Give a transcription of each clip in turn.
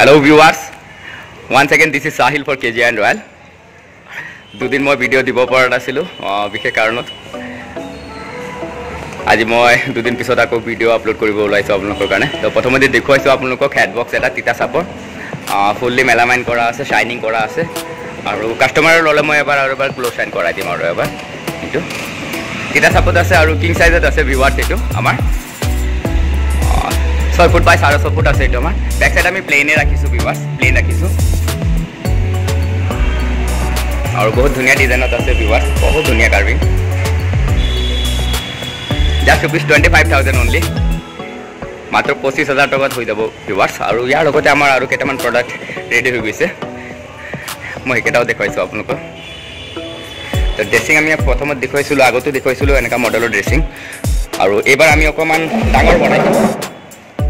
Hello' viewers one second this is Sahil for K G and royal দুদিন মই video দিব পৰা নাছিলোঁ বিশেষ কাৰণত। আজি মই দুদিন পিছত আকৌ ভিডিঅ' আপলোড কৰিব ওলাইছোঁ আপোনালোকৰ কাৰণে। তো প্ৰথমতে দেখুৱাইছোঁ আপোনালোকক হেডবক্স এটা তিতা চাপৰ। ফুল্লি মেলামাইন কৰা আছে শ্বাইনিং কৰা আছে। আৰু কাষ্টমাৰে ল'লে মই এবাৰ আৰু এবাৰ ক্ল'জ চাইন কৰাই দিম আৰু এবাৰ। এইটো। তিতা চাপত আছে আৰু কিং চাইজত আছে ভিৱাৰ্ছ এইটো আমাৰ। ছয় ফুট বাই চাৰে ছয় ফুট আছে এইটো আমাৰ বেক চাইড আমি প্লেইনে ৰাখিছোঁ ভিৱাৰ্ছ প্লেইন ৰাখিছোঁ। আৰু বহুত ধুনীয়া ডিজাইনত আছে ভিৱাৰ্ছ বহুত ধুনীয়া carving just rupees twenty five thousand only মাত্ৰ পঁচিছ হাজাৰ টকাত হৈ যাব ভিৱাৰ্ছ আৰু ইয়াৰ লগতে আমাৰ আৰু কেইটামান প্ৰডাক্ট ৰেডি হৈ গৈছে। মই সেইকেইটাও দেখুৱাইছোঁ আপোনালোকক। তো ড্ৰেছিং আমি প্ৰথমত দেখুৱাইছিলোঁ আগতো দেখুৱাইছিলোঁ এনেকুৱা মডেলৰ ড্ৰেছিং আৰু এইবাৰ আমি অকণমান ডাঙৰ বনাইছোঁ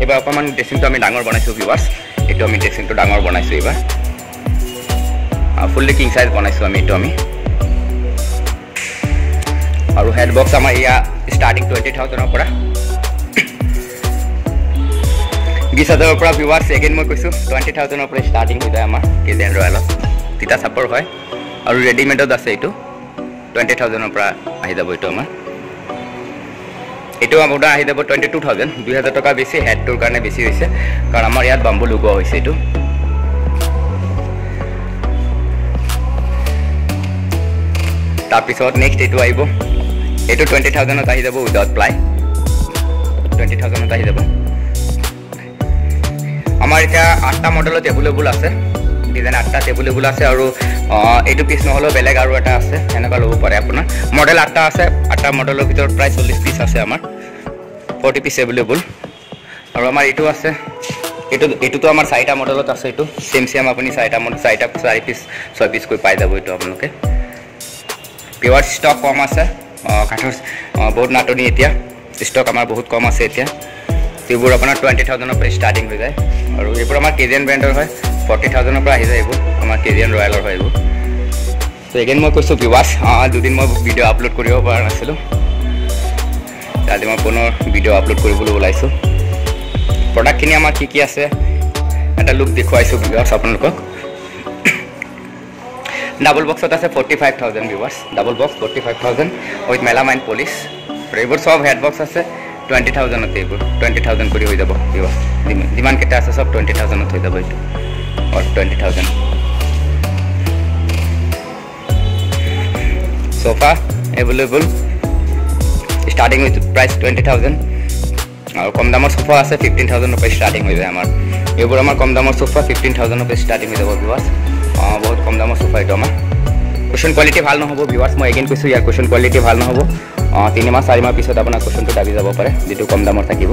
এইবাৰ অকণমান ড্ৰেছিংটো আমি ডাঙৰ বনাইছোঁ ভিৱাৰ্ছ এইটো আমি ড্ৰেছিংটো ডাঙৰ বনাইছোঁ এইবাৰ। ফুল্লি কিং চাইজ বনাইছোঁ আমি এইটো আমি। আৰু হেডবক্স আমাৰ ইয়াত ষ্টাৰ্টিং টুৱেণ্টি থাউজেণ্ডৰ পৰা। বিছ হাজাৰৰ পৰা ভিৱাৰ্ছ এগেইন মই কৈছোঁ টুৱেণ্টি থাউজেণ্ডৰ পৰা ষ্টাৰ্টিং হৈ যায় আমাৰ কে জি এন ৰয়েলত তিতা চাপৰ হয়। আৰু ৰেডিমেডত আছে এইটো। টুৱেণ্টি থাউজেণ্ডৰ পৰা আহি যাব এইটো আমাৰ। এইটো আপোনাৰ আহি যাব টুৱেণ্টি টু থাউজেণ্ড দুই হাজাৰ টকা বেছি হেডটোৰ কাৰণে বেছি হৈছে কাৰণ আমাৰ ইয়াত বাম্বু লগোৱা হৈছে এইটো। তাৰপিছত নেক্সট এইটো আহিব। এইটো টুৱেণ্টি থাউজেণ্ডত আহি যাব উইদাউট প্লাই টুৱেণ্টি থাউজেণ্ডত আহি যাব। আমাৰ এতিয়া আঠটা মডেলত এভেইলেবল আছে। ডিজাইন আঠটা এভেইলেবল আছে আৰু এইটো পিচ নহ'লেও বেলেগ আৰু এটা আছে এনেকুৱা ল'ব পাৰে আপোনাৰ। মডেল আঠটা আছে আঠটা মডেলৰ ভিতৰত প্ৰায় চল্লিছ পিচ আছে আমাৰ ফৰ্টি পিচ এভেইলেবল আৰু আমাৰ এইটো আছে এইটো এইটোতো আমাৰ চাৰিটা মডেলত আছে এইটো চেম চেম আপুনি চাৰিটা মডেল চাৰিটা চাৰি পিচ ছয় পিচকৈ পাই যাব এইটো আপোনালোকে। পিয়ৰ ষ্টক কম আছে কাঠৰ বহুত নাটনি এতিয়া ষ্টক আমাৰ বহুত কম আছে এতিয়া। এইবোৰ আপোনাৰ টুৱেণ্টি থাউজেণ্ডৰ পৰা ষ্টাৰ্টিং হৈ যায়। আৰু এইবোৰ আমাৰ কেজিএন ব্ৰেণ্ডৰ হয় ফৰ্টি থাউজেণ্ডৰ পৰা আহি যায় এইবোৰ আমাৰ কেজিএন ৰয়েলৰ হয় এইবোৰ। ত' এগেইন মই কৈছোঁ বিৱাছ দুদিন মই ভিডিঅ' আপলোড কৰিব পৰা নাছিলোঁ। আজি মই পুনৰ ভিডিঅ' আপলোড কৰিবলৈ ওলাইছোঁ। প্ৰডাক্টখিনি আমাৰ কি কি আছে এটা লুক দেখুৱাইছোঁ ভিডিঅ'ছ আপোনালোকক। ডাবল বক্সত আছে forty five thousand viewers double box forty five thousand with melamine polish এইবোৰ চব হেড বক্স আছে। টুৱেণ্টি থাউজেণ্ডতে এইবোৰ টুৱেণ্টি থাউজেণ্ড কৰি হৈ যাব যিমানকেইটা আছে চব টুৱেণ্টি থাউজেণ্ডত হৈ যাব এইটো twenty thousand sofa available starting with price twenty thousand আৰু কম দামৰ চোফা আছে ফিফটিন থাউজেণ্ডৰ পৰা ষ্টাৰ্টিং হৈ যায় আমাৰ এইবোৰ আমাৰ কম দামৰ চোফা ফিফটিন থাউজেণ্ডৰ পৰা ষ্টাৰ্টিং হৈ যাব ভিৱাৰ্ছ অঁ বহুত কম দামৰ চোফা এইটো আমাৰ কুশ্যন কোৱালিটি ভাল নহ'ব ভিৱাৰ্ছ মই এগেইন কৈছোঁ ইয়াৰ কুশ্যন কোৱালিটি ভাল নহ'ব তিনিমাহ চাৰিমাহ পিছত আপোনাৰ কুশ্যনটো দাবি যাব পাৰে যিটো কম দামৰ থাকিব।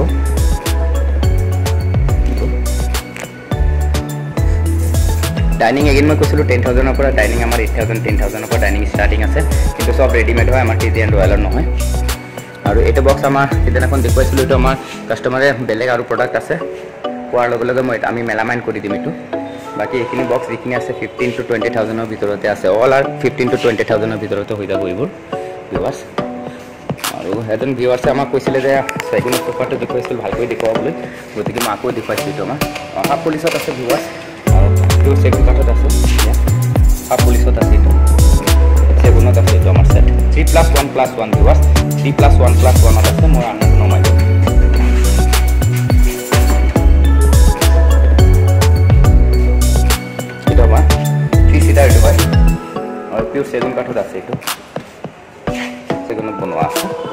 ডাইনিং এগেইন মই কৈছিলোঁ টেন থাউজেণ্ডৰ পৰা ডাইনিং আমাৰ এইট থাউজেণ্ড টেন থাউজেণ্ডৰ পৰা ডাইনিং ষ্টাৰ্টিং আছে কিন্তু চব ৰেডিমেড হয় আমাৰ টি জি এণ্ড ৰয়েলৰ নহয়। আৰু এইটো বক্স আমাৰ সিদিনাখন দেখুৱাইছিলোঁ এইটো আমাৰ কাষ্টমাৰে বেলেগ আৰু প্ৰডাক্ট আছে। কোৱাৰ লগে লগে মই আমি মেলামাইন কৰি দিম এইটো। বাকী এইখিনি বক্স যিখিনি আছে ফিফটিন টু টুৱেণ্টি থাউজেণ্ডৰ ভিতৰতে আছে। All are fifteen to twenty থাউজেণ্ডৰ ভিতৰতে হৈ যাব এইবোৰ ভিৱাৰ্ছ আৰু এজন ভিৱাৰ্ছে আমাক কৈছিলে যে চেগুনৰ চোফাটো দেখুৱাইছিল ভালকৈ দেখুৱাবলৈ গতিকে মই আকৌ দেখুৱাইছোঁ এইটো আমাৰ হাফ পুলিচত আছে ভিৱাৰ্ছ আৰু চেগুন কাঠত আছে। হাফ পুলিচত আছে এইটো চেগুনত আছে এইটো আমাৰ set three plus one plus one viewers three plus one plus ওৱানত আছে মোৰ আনটো নমাই এইটো এইটো আৰু পিয়ৰ চেগুন কাঠত আছে এইটো। চেগুনত বনোৱা আছে।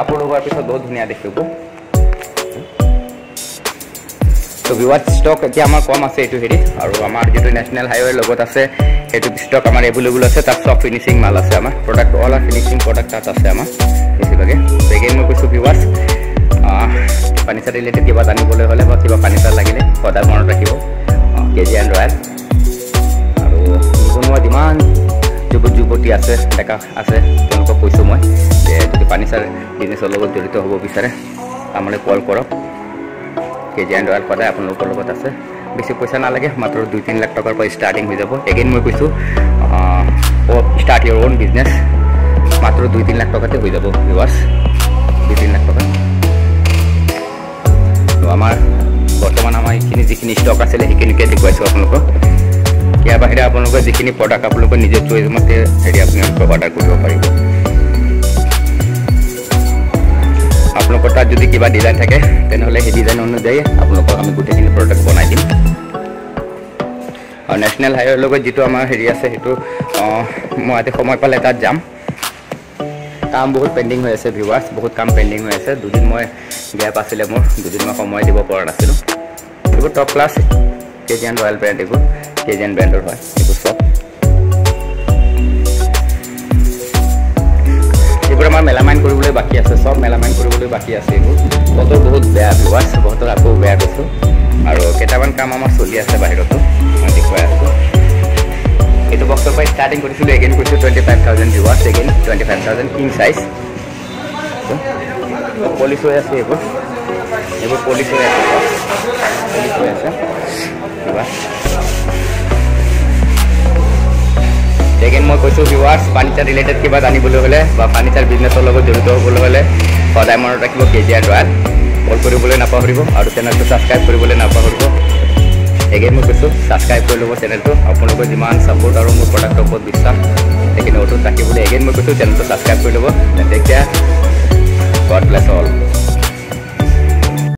কাপোৰ লগোৱাৰ পিছত বহুত ধুনীয়া দেখিব। তো ভিৱাত ষ্টক এতিয়া আমাৰ কম আছে এইটো হেৰিত আৰু আমাৰ যিটো নেশ্যনেল হাইৱেৰ লগত আছে সেইটো ষ্টক আমাৰ এভেইলেবল আছে তাত চব ফিনিচিং মাল আছে আমাৰ। Product all are finishing product তাত আছে আমাৰ বেছিভাগে। এগেইন মই কৈছোঁ ভিৱাৰ্ছ ফাৰ্নিচাৰ ৰিলেটেড কিবা জানিবলৈ হ'লে বা কিবা ফাৰ্নিচাৰ লাগিলে সদায় মনত ৰাখিব। কে জি এণ্ড ৰয়েল আৰু নিবনুৱা যিমান যুৱক যুৱতী আছে ডেকা আছে তেওঁলোকক কৈছোঁ মই। ফাৰ্নিচাৰ বিজনেছৰ লগত জড়িত হ'ব বিচাৰে আমালৈ কল কৰক। কে জি এণ্ড ৰয়েল সদায় আপোনালোকৰ লগত আছে। বেছি পইচা নালাগে মাত্ৰ দুই তিনি লাখ টকাৰ পৰা ষ্টাৰ্টিং হৈ যাব। এগেইন মই কৈছোঁ ষ্টাৰ্ট ইয়ৰ অ'ন বিজনেছ মাত্ৰ দুই তিনি লাখ টকাতে হৈ যাব ভিৱাৰ্ছ দুই তিনি লাখ টকা। তো আমাৰ এইখিনি যিখিনি ষ্টক আছিলে সেইখিনিকে দেখুৱাইছোঁ আপোনালোকক। ইয়াৰ বাহিৰে আপোনালোকৰ যিখিনি প্ৰডাক্ট আপোনালোকৰ নিজে চইচ মতে হেৰি আপোনালোকে অৰ্ডাৰ কৰিব পাৰিব। আপোনালোকৰ তাত যদি কিবা ডিজাইন থাকে তেনেহ'লে সেই ডিজাইন অনুযায়ী আপোনালোকক আমি গোটেইখিনি প্ৰডাক্ট বনাই দিম। আৰু নেশ্যনেল হাইৱেৰ লগত যিটো আমাৰ হেৰি আছে সেইটো মই আজি সময় পালে তাত যাম। কাম বহুত পেণ্ডিং হৈ আছে ভিউৱাৰ্ছ বহুত কাম পেণ্ডিং হৈ আছে। দুদিন মই গেপ আছিলে মোৰ দুদিন মই সময় দিব পৰা নাছিলোঁ। এইবোৰ top class K G N royal brand এইবোৰ কে জি এন ব্ৰেণ্ডৰ হয় এইবোৰ চব। এইবোৰ আমাৰ মেলামাইন কৰিবলৈ আছে চব মেলামাইন কৰিবলৈ বাকী আছে এইবোৰ। বতৰ বহুত বেয়া ভিউৱাৰ্ছ বতৰ আকৌ বেয়া কৈছোঁ। আৰু কেইটামান কাম আমাৰ চলি আছে বাহিৰতো মই দেখুৱাই আছোঁ। এইটো বক্সৰ পৰা ষ্টাৰ্টিং কৰিছিলোঁ এগেইন কৰিছোঁ twenty five thousand viewers again twenty five thousand king size polish হৈ আছে এইবোৰ। এইবোৰ পলিচ হৈ আছে। পলিচ হৈ আছে। কিবা মই কৈছোঁ ভিউৱাৰ্ছ ফাৰ্নিচাৰ ৰিলেটেড কিবা জানিবলৈ হ'লে বা ফাৰ্নিচাৰ বিজনেছৰ লগত জড়িত হ'বলৈ হ'লে সদায় মনত ৰাখিব কে জি ৰয়েল কল কৰিবলৈ নাপাহৰিব আৰু চেনেলটো ছাবস্ক্ৰাইব কৰিবলৈ নাপাহৰিব। এগেইন মই কৈছোঁ ছাবস্ক্ৰাইব কৰি ল'ব চেনেলটো আপোনালোকৰ যিমান ছাপোৰ্ট আৰু মোৰ প্ৰডাক্টৰ ওপৰত বিশ্বাস সেইখিনি অটুট ৰাখিবলৈ এগেইন মই কৈছোঁ চেনেলটো ছাবস্ক্ৰাইব কৰি ল'ব। তেতিয়া গড ব্লেছ অল